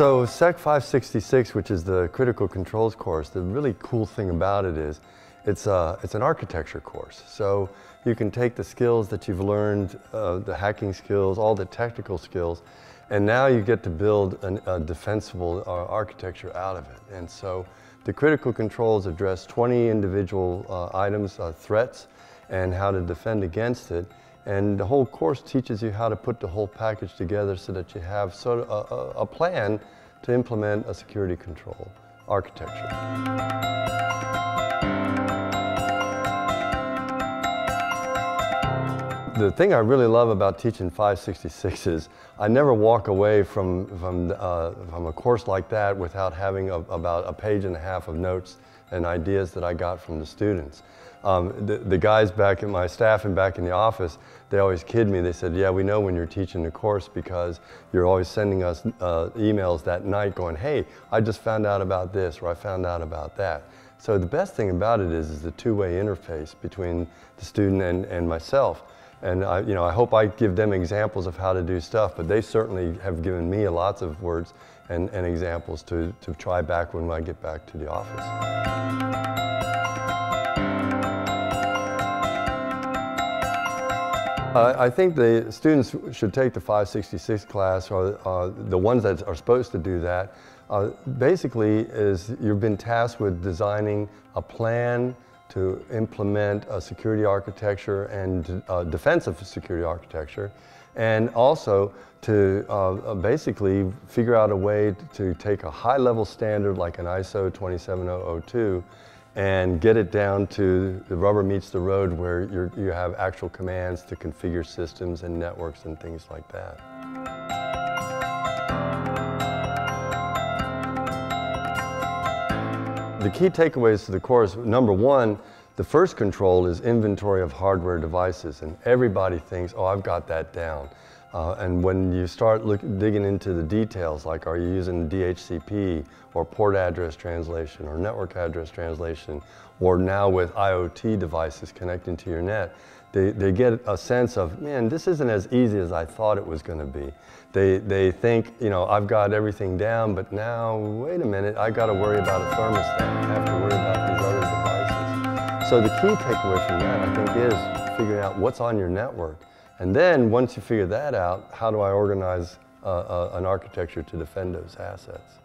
So SEC 566, which is the critical controls course, the really cool thing about it is it's, a, it's an architecture course. So you can take the skills that you've learned, uh, the hacking skills, all the technical skills, and now you get to build an, a defensible uh, architecture out of it. And so the critical controls address 20 individual uh, items, uh, threats, and how to defend against it. And the whole course teaches you how to put the whole package together so that you have sort of a, a plan to implement a security control architecture. The thing I really love about teaching 566 is I never walk away from, from, uh, from a course like that without having a, about a page and a half of notes and ideas that I got from the students. Um, the, the, guys back in my staff and back in the office, they always kid me. They said, yeah, we know when you're teaching the course because you're always sending us uh, emails that night going, hey, I just found out about this or I found out about that. So the best thing about it is, is the two-way interface between the student and, and myself. And I, you know, I hope I give them examples of how to do stuff, but they certainly have given me lots of words and, and examples to, to try back when I get back to the office. Uh, I think the students should take the 566 class, or uh, the ones that are supposed to do that. Uh, basically, is you've been tasked with designing a plan to implement a security architecture and uh, defensive security architecture, and also to uh, basically figure out a way to take a high level standard like an ISO 27002 and get it down to the rubber meets the road where you have actual commands to configure systems and networks and things like that. The key takeaways to the course, number one, the first control is inventory of hardware devices, and everybody thinks, oh, I've got that down. Uh, and when you start look, digging into the details, like are you using DHCP or port address translation or network address translation, or now with IoT devices connecting to your net, they, they get a sense of, man, this isn't as easy as I thought it was going to be. They, they think, you know, I've got everything down, but now, wait a minute, I've got to worry about a thermostat. I have to worry about these other devices. So the key takeaway from that, I think, is figuring out what's on your network. And then once you figure that out, how do I organize uh, uh, an architecture to defend those assets?